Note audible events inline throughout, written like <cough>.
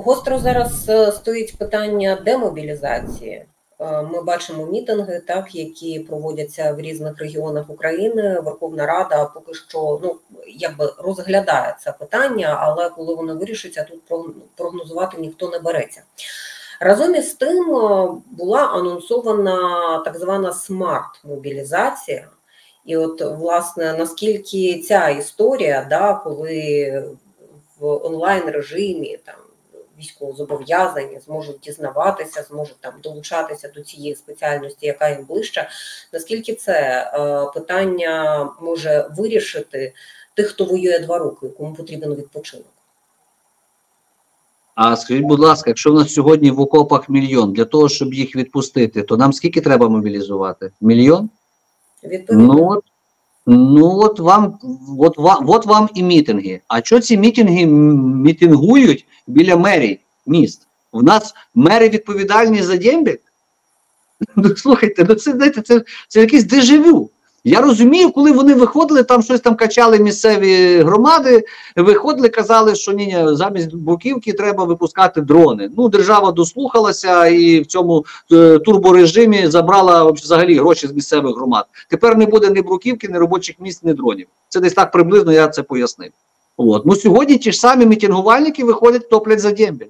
Гостро зараз е, стоїть питання демобілізації. Е, ми бачимо мітинги, так які проводяться в різних регіонах України. Верховна Рада поки що ну якби розглядає це питання, але коли воно вирішиться, тут прогнозувати ніхто не береться. Разом із тим е, була анонсована так звана смарт-мобілізація. І от, власне, наскільки ця історія, да, коли в онлайн режимі там військовозобов'язані, зможуть дізнаватися, зможуть там долучатися до цієї спеціальності, яка їм ближча. Наскільки це е, питання може вирішити тих, хто воює два роки, кому потрібен відпочинок? А скажіть, будь ласка, якщо в нас сьогодні в окопах мільйон для того, щоб їх відпустити, то нам скільки треба мобілізувати? Мільйон? Відповідно. Ну от ну от вам от, от вам і мітинги. А що ці мітинги мітингують біля мерій міст? У нас мери відповідальні за дембі? <laughs> Ну, слухайте, ну це знаєте, це, це якийсь дежавю. Я розумію, коли вони виходили, там щось там качали місцеві громади, виходили, казали, що ні, ні замість бруківки треба випускати дрони. Ну, держава дослухалася і в цьому е, турборежимі забрала взагалі гроші з місцевих громад. Тепер не буде ні бруківки, ні робочих місць, ні дронів. Це десь так приблизно я це пояснив. От. Ну сьогодні ті ж самі мітингувальники виходять, топлять за дембіль.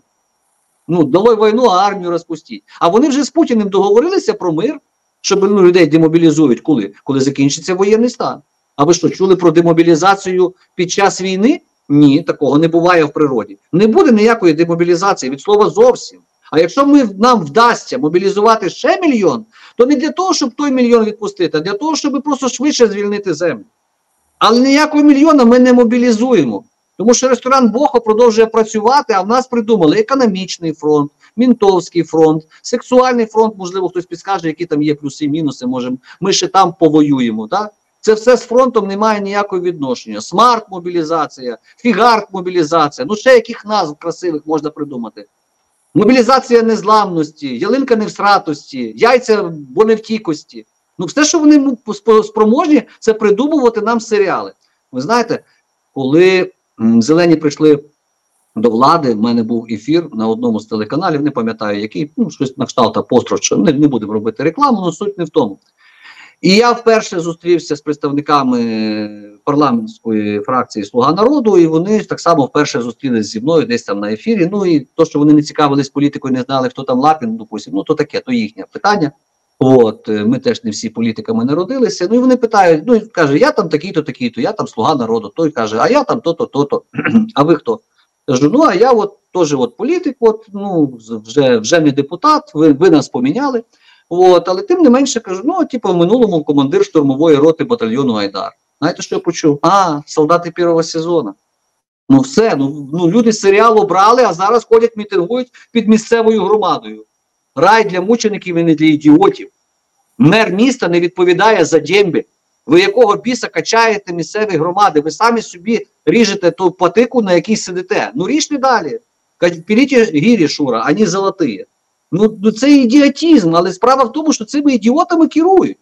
Ну, дало війну, а армію розпустіть. А вони вже з Путіним договорилися про мир щоб ну, людей демобілізують коли? Коли закінчиться воєнний стан. А ви що, чули про демобілізацію під час війни? Ні, такого не буває в природі. Не буде ніякої демобілізації від слова зовсім. А якщо ми, нам вдасться мобілізувати ще мільйон, то не для того, щоб той мільйон відпустити, а для того, щоб просто швидше звільнити землю. Але ніякого мільйона ми не мобілізуємо. Тому що ресторан Бохо продовжує працювати, а в нас придумали економічний фронт, мінтовський фронт, сексуальний фронт, можливо, хтось підскаже, які там є плюси мінуси. Може, ми ще там повоюємо. Так? Це все з фронтом не має ніякого відношення. Смарт-мобілізація, фігарт-мобілізація. Ну ще яких назв красивих можна придумати. Мобілізація незламності, ялинка не в сратості, яйця бо не в тікості. Ну, все, що вони спроможні, це придумувати нам серіали. Ви знаєте, коли зелені прийшли до влади. В мене був ефір на одному з телеканалів, не пам'ятаю, який ну щось на кшталт апостроф, що не, не будемо робити рекламу, але суть не в тому. І я вперше зустрівся з представниками парламентської фракції Слуга народу, і вони так само вперше зустрілися зі мною десь там на ефірі. Ну і то, що вони не цікавились політикою, не знали, хто там Лапін, допустим, ну то таке, то їхнє питання. От е, ми теж не всі політиками народилися. Ну і вони питають: ну і каже, я там такий-то, такий-то, я там слуга народу. Той каже, а я там то-то, то-то. <clears throat> А ви хто? Кажу, ну а я от теж от політик, от, ну вже вже не депутат, ви ви нас поміняли. От, Але тим не менше кажу, ну, типу, в минулому командир штурмової роти батальйону Айдар. Знаєте, що я почув? А, солдати першого сезону. Ну все, ну ну люди серіал обрали, а зараз ходять, мітингують під місцевою громадою. Рай для мучеників і не для ідіотів. Мер міста не відповідає за дембіль. Ви якого біса качаєте місцеві громади? Ви самі собі ріжете ту патику, на якій сидите. Ну ріжте далі. Піліть гірі, Шура, ані золоті. Ну, ну це ідіотізм, але справа в тому, що цими ідіотами керують.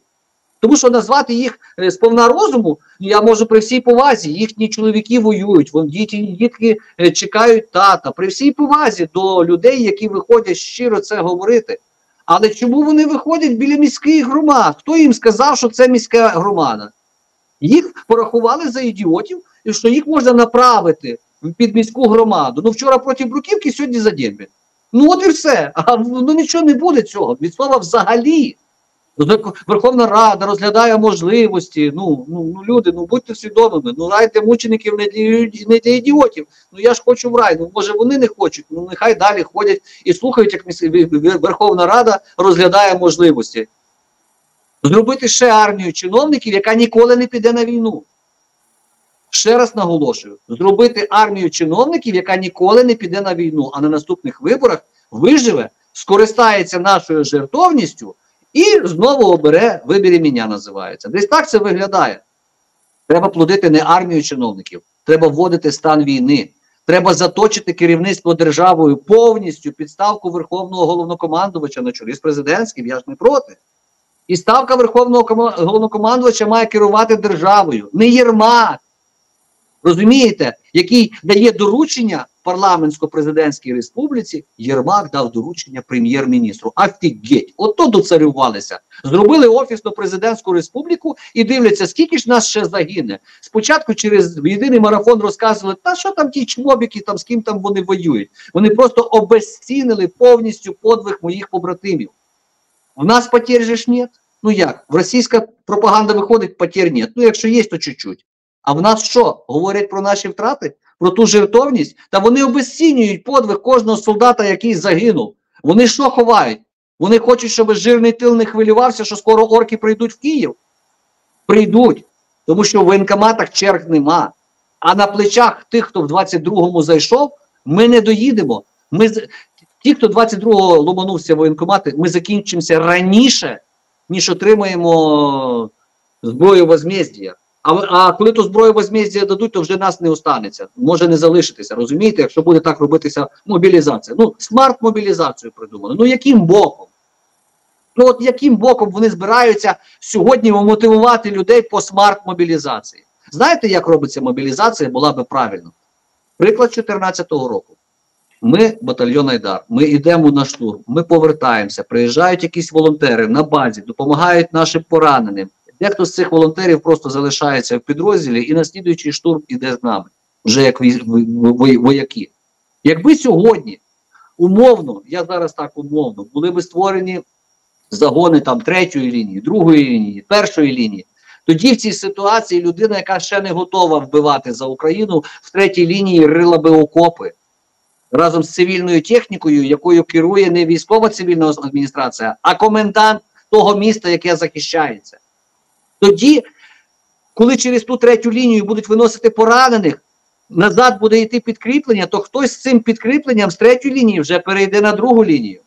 Тому що назвати їх е, з повна розуму, я можу при всій повазі, їхні чоловіки воюють, діти, дітки е, чекають тата. При всій повазі до людей, які виходять щиро це говорити. Але чому вони виходять біля міських громад? Хто їм сказав, що це міська громада? Їх порахували за ідіотів, і що їх можна направити під міську громаду. Ну вчора проти Бруківки, сьогодні за Дємбіль. Ну от і все. А ну нічого не буде цього. Від слова взагалі. Верховна Рада розглядає можливості. Ну ну, ну люди, ну будьте свідомими. Ну рай для мучеників не для, не для ідіотів. Ну я ж хочу в рай. Ну може вони не хочуть. Ну нехай далі ходять і слухають, як Верховна Рада розглядає можливості. Зробити ще армію чиновників, яка ніколи не піде на війну. Ще раз наголошую: зробити армію чиновників, яка ніколи не піде на війну, а на наступних виборах виживе, скористається нашою жертовністю. І знову обере вибір мене називається. Десь так це виглядає. Треба плодити не армію чиновників, треба вводити стан війни. Треба заточити керівництво державою повністю підставку Верховного головнокомандувача на чолі з президентським, я ж не проти. І ставка Верховного головнокомандувача має керувати державою, не Єрмак. Розумієте, який дає доручення парламентсько-президентській республіці, Єрмак дав доручення прем'єр-міністру. Офігеть, ото доцарювалися. Зробили офісно президентську республіку і дивляться, скільки ж нас ще загине. Спочатку через єдиний марафон розказували, та що там ті чмобіки, там з ким там вони воюють. Вони просто обезцінили повністю подвиг моїх побратимів. У нас потерь же ж нет. Ну як? В російська пропаганда виходить, потерь нет. Ну, якщо є, то чуть-чуть. А в нас що? Говорять про наші втрати, про ту жертовність? Та вони обезцінюють подвиг кожного солдата, який загинув. Вони що ховають? Вони хочуть, щоб жирний тил не хвилювався, що скоро орки прийдуть в Київ. Прийдуть, тому що в воєнкоматах черг нема. А на плечах тих, хто в 22-му зайшов, ми не доїдемо. Ми Ті, хто 22-го ломанувся в воєнкомати, ми закінчимося раніше, ніж отримаємо зброю возмездія. А а коли ту зброю возмездія дадуть, то вже нас не останеться. Може не залишитися. Розумієте, якщо буде так робитися мобілізація. Ну, смарт-мобілізацію придумали. Ну яким боком? Ну от яким боком вони збираються сьогодні мотивувати людей по смарт-мобілізації? Знаєте, як робиться мобілізація, була би правильно? Приклад 2014 року. Ми батальйон Айдар, ми йдемо на штурм, ми повертаємося, приїжджають якісь волонтери на базі, допомагають нашим пораненим. Дехто з цих волонтерів просто залишається в підрозділі і на слідуючий штурм іде з нами, вже як вояки. Якби сьогодні умовно, я зараз так умовно, були б створені загони там третьої лінії, другої лінії, першої лінії, тоді в цій ситуації людина, яка ще не готова вбивати за Україну, в третій лінії рила би окопи разом з цивільною технікою, якою керує не військова цивільна адміністрація, а комендант того міста, яке захищається. Тоді, коли через ту третю лінію будуть виносити поранених, назад буде йти підкріплення, то хтось з цим підкріпленням з третьої лінії вже перейде на другу лінію.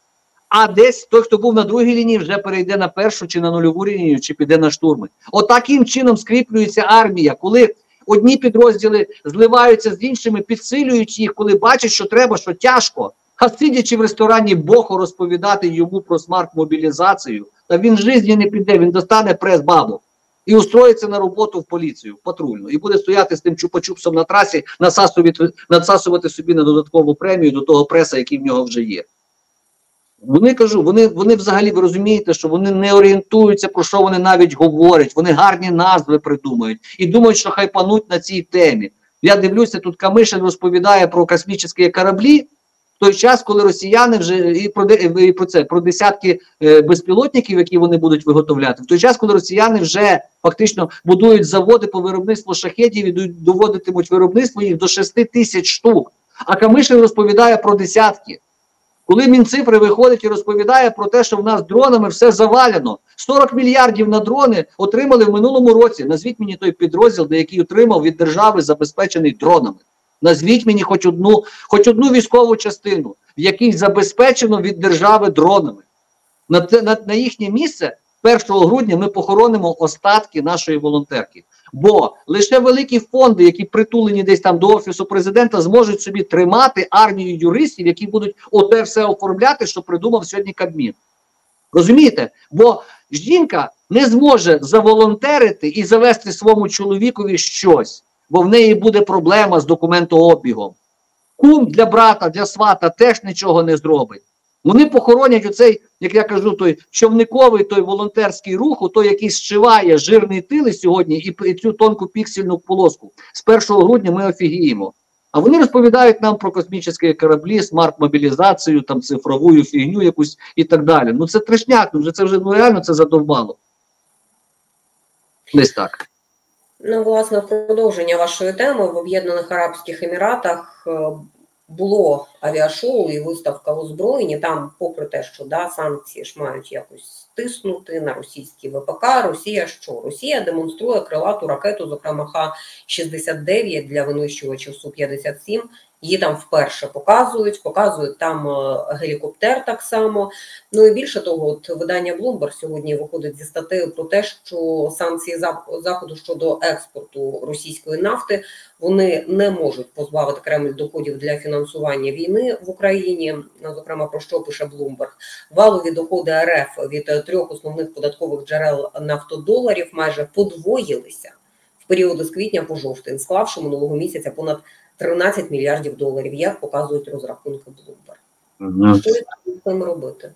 А десь той, хто був на другій лінії, вже перейде на першу чи на нульову лінію, чи піде на штурми. Отаким От чином скріплюється армія, коли одні підрозділи зливаються з іншими, підсилюють їх, коли бачать, що треба, що тяжко. А сидячи в ресторані Боху розповідати йому про смарт-мобілізацію, та він в житті не піде, він достане прес-бабу і устроїться на роботу в поліцію, в патрульну, і буде стояти з тим чупа-чупсом на трасі, насасувати, собі на додаткову премію до того преса, який в нього вже є. Вони кажу, вони вони взагалі ви розумієте, що вони не орієнтуються, про що вони навіть говорять. Вони гарні назви придумають і думають, що хайпануть на цій темі. Я дивлюся, тут Камишин розповідає про космічні кораблі той час, коли росіяни вже і про і про це про десятки е, безпілотників, які вони будуть виготовляти, в той час, коли росіяни вже фактично будують заводи по виробництву шахетів і доводитимуть виробництво їх до 6 тисяч штук. А Камишин розповідає про десятки. Коли Мінцифри виходить і розповідає про те, що в нас дронами все завалено, 40 мільярдів на дрони отримали в минулому році. Назвіть мені той підрозділ, де який отримав від держави забезпечений дронами. Назвіть мені хоч одну, хоч одну військову частину, в якій забезпечено від держави дронами. На, на, на їхнє місце 1 грудня ми похоронимо остатки нашої волонтерки. Бо лише великі фонди, які притулені десь там до офісу президента, зможуть собі тримати армію юристів, які будуть оте все оформляти, що придумав сьогодні Кабмін. Розумієте? Бо жінка не зможе заволонтерити і завести своєму чоловікові щось, бо в неї буде проблема з документообігом. Кум для брата, для свата теж нічого не зробить. Вони похоронять оцей, як я кажу, той човниковий той волонтерський рух, той, який зшиває жирний тили сьогодні і цю тонку піксельну полоску. З 1 грудня ми офігіємо. А вони розповідають нам про космічні кораблі, смарт-мобілізацію, там цифрову фігню якусь і так далі. Ну це трешняк, ну це вже ну реально це задовбало. Десь так. Ну, власне, в продовження вашої теми в Об'єднаних Арабських Еміратах е, було авіашоу і виставка озброєння. Там, попри те, що да, санкції ж мають якось стиснути на російські ВПК, Росія що? Росія демонструє крилату ракету, зокрема Х-69 для винищувачів Су-57. Її там вперше показують, показують там е, гелікоптер так само. Ну і більше того, от видання Bloomberg сьогодні виходить зі статтею про те, що санкції заходу щодо експорту російської нафти вони не можуть позбавити Кремль доходів для фінансування війни в Україні. Зокрема, про що пише Bloomberg. Валові доходи РФ від трьох основних податкових джерел нафтодоларів майже подвоїлися періоду з квітня по жовтень, склавши минулого місяця понад 13 мільярдів доларів, як показують розрахунки Bloomberg. Що з цим робити?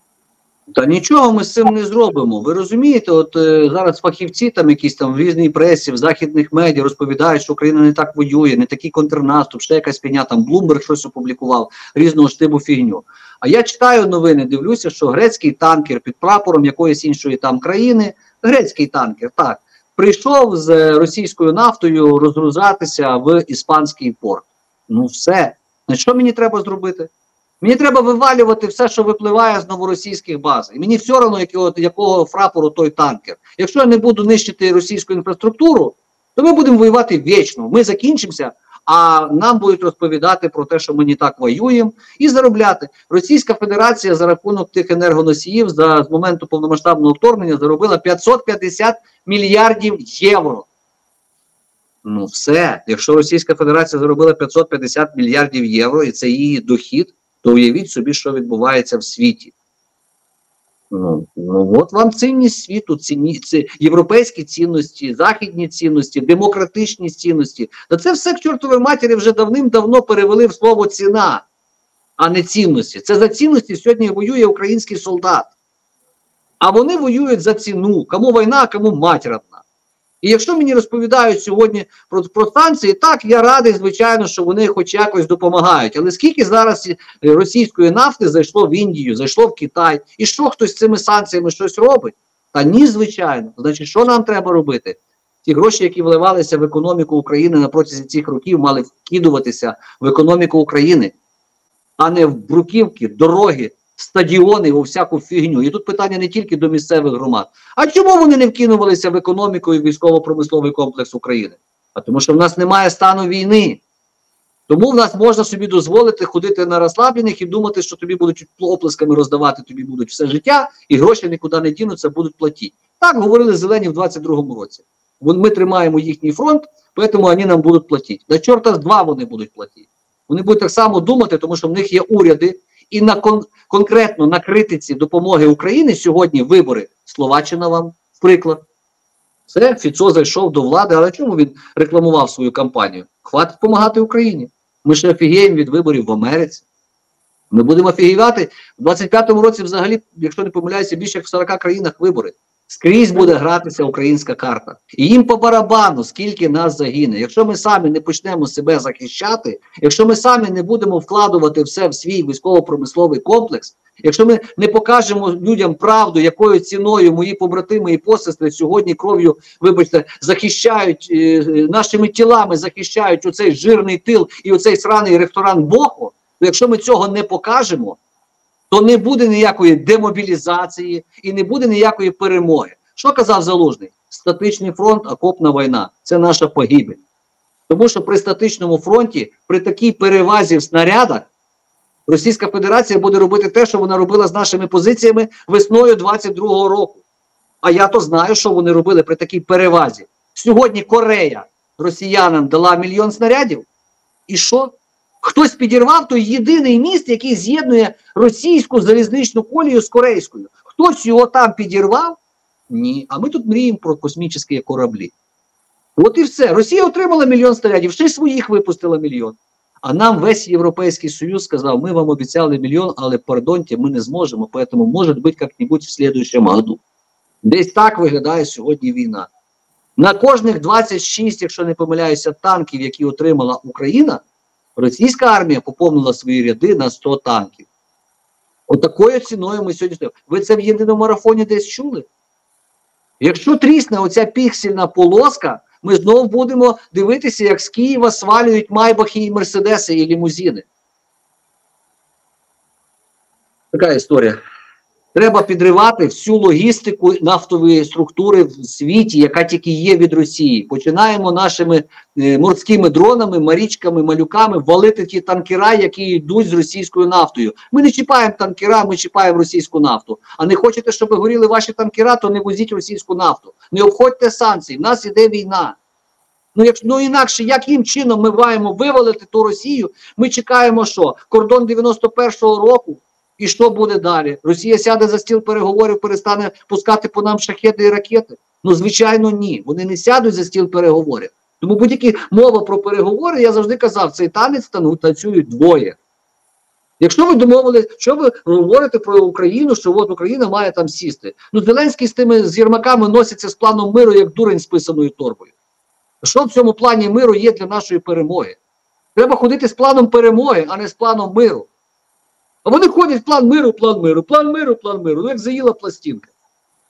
Та нічого ми з цим не зробимо. Ви розумієте, от е, зараз фахівці там якісь там в різній пресі, в західних медіа розповідають, що Україна не так воює, не такий контрнаступ, ще якась фігня, там Блумберг щось опублікував, різного штибу фігню. А я читаю новини, дивлюся, що грецький танкер під прапором якоїсь іншої там країни, грецький танкер, так, прийшов з російською нафтою розгрузатися в іспанський порт. Ну все. На що мені треба зробити? Мені треба вивалювати все, що випливає з новоросійських баз. І мені все одно, якого, якого фрапору той танкер. Якщо я не буду нищити російську інфраструктуру, то ми будемо воювати вічно. Ми закінчимося, а нам будуть розповідати про те, що ми не так воюємо, і заробляти. Російська Федерація за рахунок тих енергоносіїв за з моменту повномасштабного вторгнення заробила 550 мільярдів євро. Ну, все. Якщо Російська Федерація заробила 550 мільярдів євро, і це її дохід, то уявіть собі, що відбувається в світі. Ну, ну от вам цінність світу, ціні, ці, європейські цінності, західні цінності, демократичні цінності. Та це все к чортовій матері вже давним-давно перевели в слово ціна, а не цінності. Це за цінності сьогодні воює український солдат. А вони воюють за ціну. Кому війна, а кому мать родна. І якщо мені розповідають сьогодні про, про станції, так я радий, звичайно, що вони хоч якось допомагають. Але скільки зараз е, російської нафти зайшло в Індію, зайшло в Китай, і що хтось з цими санкціями щось робить? Та ні, звичайно. Значить, що нам треба робити? Ті гроші, які вливалися в економіку України на протязі цих років, мали вкидуватися в економіку України, а не в бруківки, дороги, стадіони, у всяку фігню. І тут питання не тільки до місцевих громад. А чому вони не вкинулися в економіку і військово-промисловий комплекс України? А тому що в нас немає стану війни. Тому в нас можна собі дозволити ходити на розслаблених і думати, що тобі будуть оплесками роздавати, тобі будуть все життя, і гроші нікуди не дінуться, будуть платити. Так говорили зелені в 22-му році. Ми тримаємо їхній фронт, тому вони нам будуть платити. На чорта з два вони будуть платити. Вони будуть так само думати, тому що в них є уряди, і на кон конкретно на критиці допомоги України сьогодні вибори. Словаччина вам приклад. Це Фіцо зайшов до влади, але чому він рекламував свою кампанію? Хватить допомагати Україні. Ми ще офігіємо від виборів в Америці. Ми будемо офігівати в 25-му році, взагалі, якщо не помиляюся, більше як в 40 країнах вибори. Скрізь буде гратися українська карта. І їм по барабану, скільки нас загине. Якщо ми самі не почнемо себе захищати, якщо ми самі не будемо вкладувати все в свій військово-промисловий комплекс, якщо ми не покажемо людям правду, якою ціною мої побратими і посестри сьогодні кров'ю, вибачте, захищають е, нашими тілами, захищають оцей жирний тил і оцей сраний ресторан Бохо, то якщо ми цього не покажемо, то не буде ніякої демобілізації і не буде ніякої перемоги. Що казав Залужний? Статичний фронт, окопна війна це наша погибель. Тому що при статичному фронті, при такій перевазі в снарядах, Російська Федерація буде робити те, що вона робила з нашими позиціями весною 22-го року. А я то знаю, що вони робили при такій перевазі. Сьогодні Корея росіянам дала мільйон снарядів. І що? Хтось підірвав той єдиний міст, який з'єднує російську залізничну колію з корейською. Хтось його там підірвав? Ні. А ми тут мріємо про космічні кораблі. От і все. Росія отримала мільйон снарядів, ще й своїх випустила мільйон. А нам весь Європейський Союз сказав: ми вам обіцяли мільйон, але пардонте, ми не зможемо, тому може бути як-небудь в слідуючому году. Десь так виглядає сьогодні війна. На кожних 26, якщо не помиляюся, танків, які отримала Україна. Російська армія поповнила свої ряди на 100 танків. Отакою От ціною ми сьогодні. Ви це в єдиному марафоні десь чули? Якщо трісне оця піксельна полоска, ми знову будемо дивитися, як з Києва свалюють майбахи і мерседеси і лімузини. Така історія. Треба підривати всю логістику нафтової структури в світі, яка тільки є від Росії. Починаємо нашими е, морськими дронами, марічками, малюками валити ті танкера, які йдуть з російською нафтою. Ми не чіпаємо танкера, ми чіпаємо російську нафту. А не хочете, щоб горіли ваші танкера, то не возіть російську нафту. Не обходьте санкції. В нас іде війна. Ну, як, ну інакше, яким чином ми маємо вивалити ту Росію? Ми чекаємо, що кордон 91-го року. І що буде далі? Росія сяде за стіл переговорів, перестане пускати по нам шахети і ракети? Ну, звичайно, ні. Вони не сядуть за стіл переговорів. Тому будь-які мова про переговори, я завжди казав, цей танець тану- танцюють двоє. Якщо ви домовили, що ви говорите про Україну, що от Україна має там сісти. Ну Зеленський з тими з Єрмаками носиться з планом миру як дурень з писаною торбою. Що в цьому плані миру є для нашої перемоги? Треба ходити з планом перемоги, а не з планом миру. А вони ходять план миру, план миру, план миру, план миру. Ну як заїла пластинка.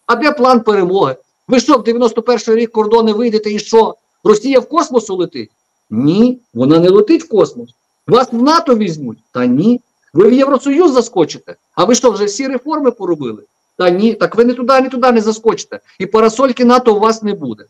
А де план перемоги? Ви що, в 91-й рік кордони вийдете і що? Росія в космос улетить? Ні, вона не летить в космос. Вас в НАТО візьмуть? Та ні. Ви в Євросоюз заскочите. А ви що, вже всі реформи поробили? Та ні, так ви не туди, ні туди не заскочите. І парасольки НАТО у вас не буде.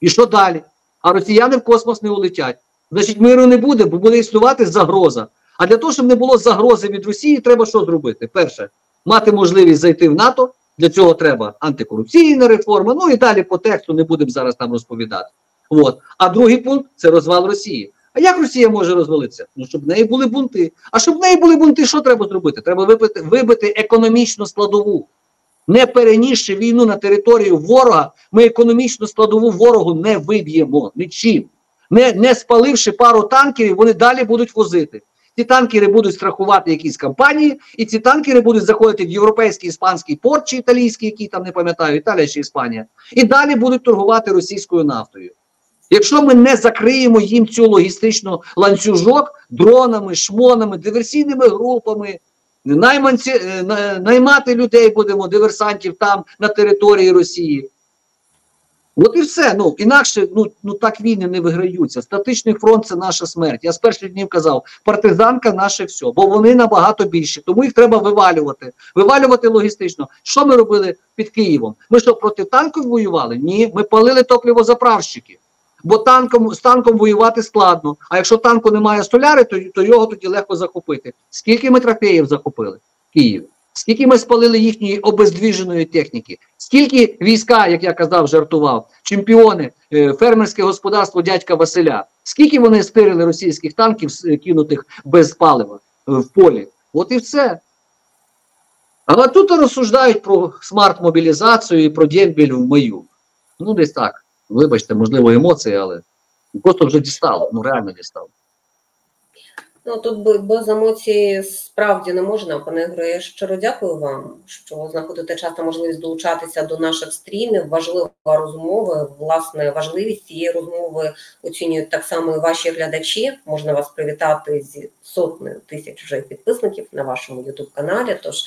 І що далі? А росіяни в космос не улетять. Значить, миру не буде, бо буде існувати загроза. А для того, щоб не було загрози від Росії, треба що зробити? Перше, мати можливість зайти в НАТО. Для цього треба антикорупційна реформа. Ну і далі по тексту не будемо зараз там розповідати. От. А другий пункт це розвал Росії. А як Росія може розвалитися? Ну, щоб в неї були бунти. А щоб в неї були бунти, що треба зробити? Треба вибити, вибити економічну складову. Не перенісши війну на територію ворога, ми економічну складову ворогу не виб'ємо нічим. Не, не спаливши пару танкерів, вони далі будуть возити. Ці танкери будуть страхувати якісь компанії, і ці танкери будуть заходити в європейський іспанський порт чи італійський, який там не пам'ятаю, Італія чи Іспанія, і далі будуть торгувати російською нафтою. Якщо ми не закриємо їм цю логістичну ланцюжок дронами, шмонами, диверсійними групами, найманці, е, наймати людей будемо, диверсантів там на території Росії. От і все. Ну інакше ну, ну так війни не виграються. Статичний фронт це наша смерть. Я з перших днів казав, партизанка наше все, бо вони набагато більші. Тому їх треба вивалювати, вивалювати логістично. Що ми робили під Києвом? Ми що проти танків воювали? Ні, ми палили топливозаправщики. Бо танком з танком воювати складно. А якщо танку немає столяри, то, то його тоді легко захопити. Скільки ми трофеїв захопили Києві? Скільки ми спалили їхньої обездвіженої техніки? Скільки війська, як я казав, жартував, чемпіони, е, фермерське господарство дядька Василя, скільки вони стирили російських танків, кинутих без палива е, в полі? От і все. Але тут розсуждають про смарт-мобілізацію і про дембіль в мою. Ну, десь так. Вибачте, можливо, емоції, але просто вже дістало, ну реально дістало. Ну тут без емоцій справді не можна. Пане Ігоре, щиро дякую вам, що знаходите час та можливість долучатися до наших стрімів. Важлива розмова. Власне, важливість цієї розмови оцінюють так само і ваші глядачі. Можна вас привітати зі сотнею тисяч вже підписників на вашому youtube каналі. Тож,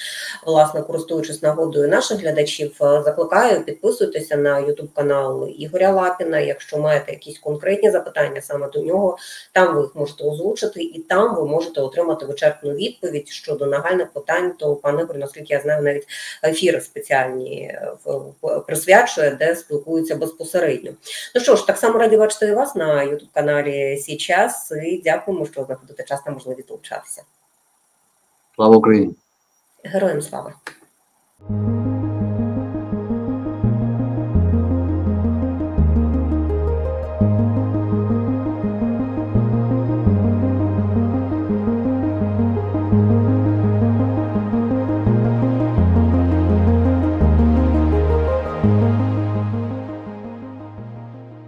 власне, користуючись нагодою наших глядачів, е, закликаю підписуйтеся на youtube канал Ігоря Лапіна. Якщо маєте якісь конкретні запитання саме до нього, там ви їх можете озвучити, і там ви можете отримати вичерпну відповідь щодо нагальних питань. То пан Ігор, наскільки я знаю, навіть ефіри спеціальні е, присвячує, де спілкуються безпосередньо. Ну що ж, так само раді бачити і вас на youtube каналі Січас. І дякуємо, що знаходите час та можливість долучатися. Слава Україні! Героям слава!